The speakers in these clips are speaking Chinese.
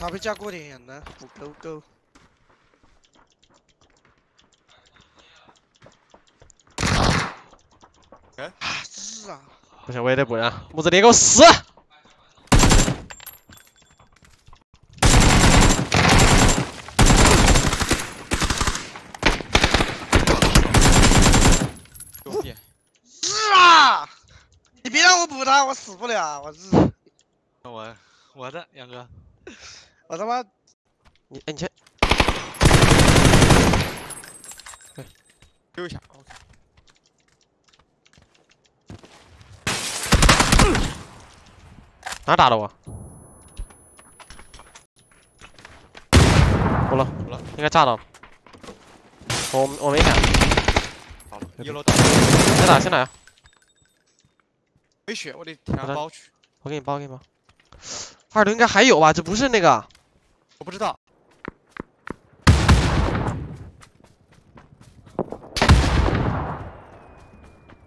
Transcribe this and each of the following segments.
操，被加过点呢，不够够。哎，啊是啊，不行，我也得补人。木子你给我死！兄弟，是啊！你别让我补他，我死不了，我日！那我我的杨哥，我他妈你哎，你先丢一下，OK。哪打的我？补了，补了，应该炸到了。我我没闪，好了，一楼到，先打先打呀！没血，我得填好的包去。我给你包，我给你包。二楼应该还有吧？这不是那个，我不知道，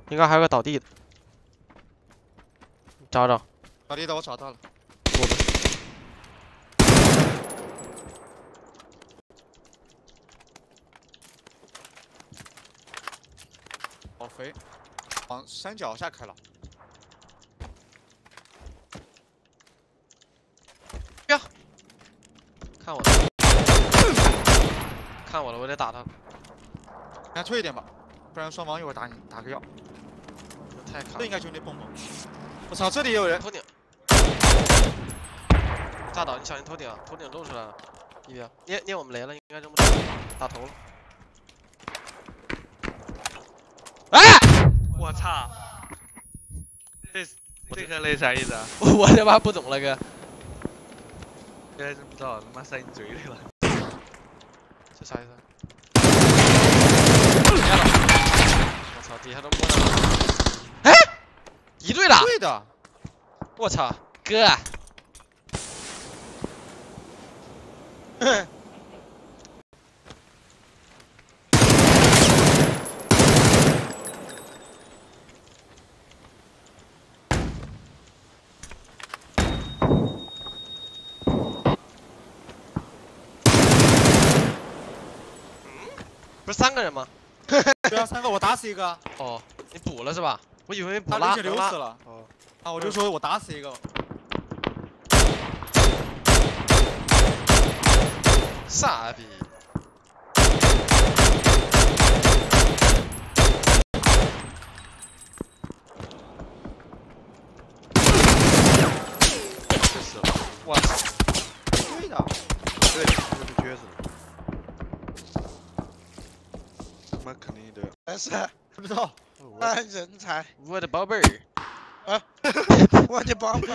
应该还有个倒地的。找找，倒地的我找到了。我的。好肥，往山脚下开了。看我的，看我的，我得打他。你还退一点吧，不然双方一会儿打你打个药。太卡这应该兄弟蹦蹦。我操，这里也有人。头顶，炸倒，你小心头顶，头顶露出来了。一标，捏捏我们雷了，应该扔不着，打头了。哎！我操！这这颗雷啥意思啊？我我他妈不懂了哥，现在真不知道，他妈塞你嘴里了。这啥意思？压了！我操，底下都摸到了。哎，一队了！对的，我操，哥！是三个人吗？对啊，三个我打死一个，哦，你补了是吧？我以为补他拉能拉流血流死。了。哦，啊，我就说我打死一个。傻逼！我操！对的，对，这被撅死了。他妈肯定的。但是不知道。万人才，我的宝贝儿啊。我的宝贝。